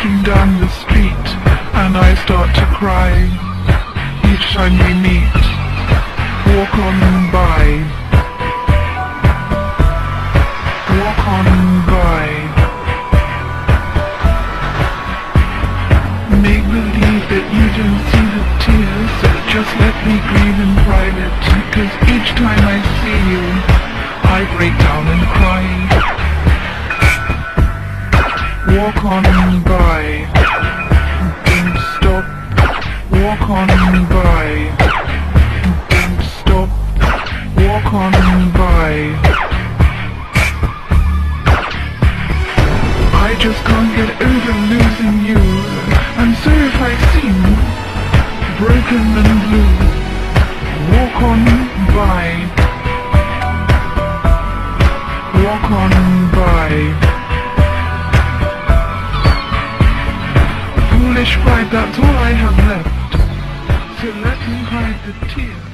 walking down the street and I start to cry each time we meet. Walk on by. Walk on by. Make believe that you didn't see the tears. Just let me grieve in private. Cause each time I see you, I break down and cry. Walk on by. Don't stop. Walk on by. Don't stop. Walk on by. I just can't get over losing you. And so if I seem broken and blue, walk on by. Walk on foolish pride, that's all I have left. So let him hide the tears